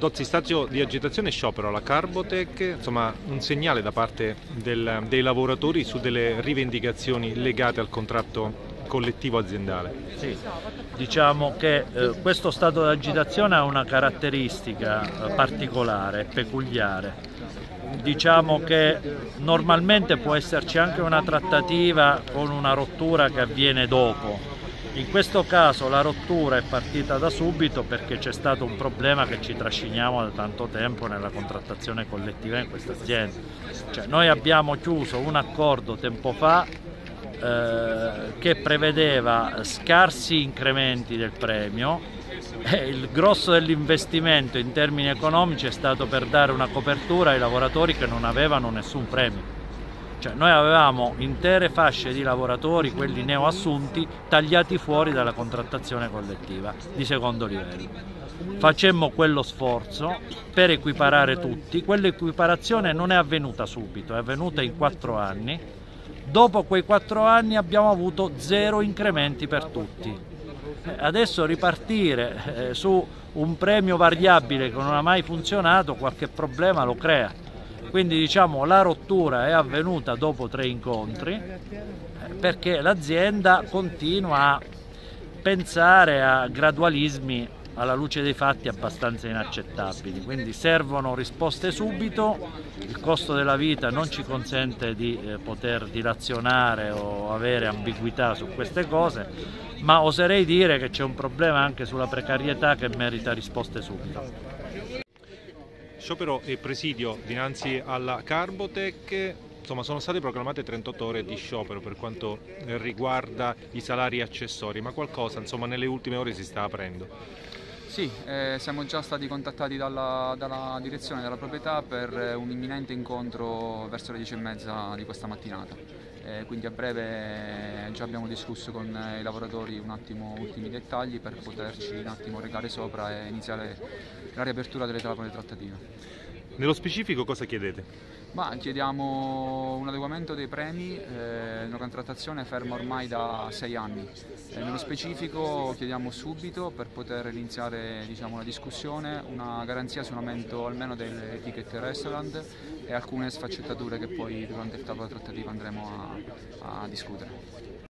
Dozzi, stato di agitazione e sciopero alla Carbotec, insomma un segnale da parte del, dei lavoratori su delle rivendicazioni legate al contratto collettivo aziendale. Sì, diciamo che eh, questo stato di agitazione ha una caratteristica eh, particolare, peculiare. Diciamo che normalmente può esserci anche una trattativa con una rottura che avviene dopo, in questo caso la rottura è partita da subito perché c'è stato un problema che ci trasciniamo da tanto tempo nella contrattazione collettiva in questa azienda. Cioè, noi abbiamo chiuso un accordo tempo fa eh, che prevedeva scarsi incrementi del premio il grosso dell'investimento in termini economici è stato per dare una copertura ai lavoratori che non avevano nessun premio. Cioè, noi avevamo intere fasce di lavoratori, quelli neoassunti, tagliati fuori dalla contrattazione collettiva di secondo livello. Facemmo quello sforzo per equiparare tutti, quell'equiparazione non è avvenuta subito, è avvenuta in quattro anni. Dopo quei quattro anni abbiamo avuto zero incrementi per tutti. Eh, adesso ripartire eh, su un premio variabile che non ha mai funzionato, qualche problema lo crea quindi diciamo la rottura è avvenuta dopo tre incontri eh, perché l'azienda continua a pensare a gradualismi alla luce dei fatti abbastanza inaccettabili, quindi servono risposte subito, il costo della vita non ci consente di eh, poter dilazionare o avere ambiguità su queste cose, ma oserei dire che c'è un problema anche sulla precarietà che merita risposte subito. Sciopero e presidio dinanzi alla Carbotec, insomma sono state proclamate 38 ore di sciopero per quanto riguarda i salari accessori, ma qualcosa insomma nelle ultime ore si sta aprendo. Sì, eh, siamo già stati contattati dalla, dalla, direzione della proprietà per un imminente incontro verso le 10 e mezza di questa mattinata. Eh, quindi a breve già abbiamo discusso con i lavoratori un attimo ultimi dettagli per poterci un attimo recare sopra e iniziare la riapertura delle tavole trattative. Nello specifico cosa chiedete? Ma chiediamo un adeguamento dei premi, eh, una contrattazione ferma ormai da sei anni. Eh, nello specifico chiediamo subito per poter iniziare diciamo, la discussione una garanzia su un aumento almeno delle ticket restaurant e alcune sfaccettature che poi durante il tavolo trattativo andremo a, a discutere.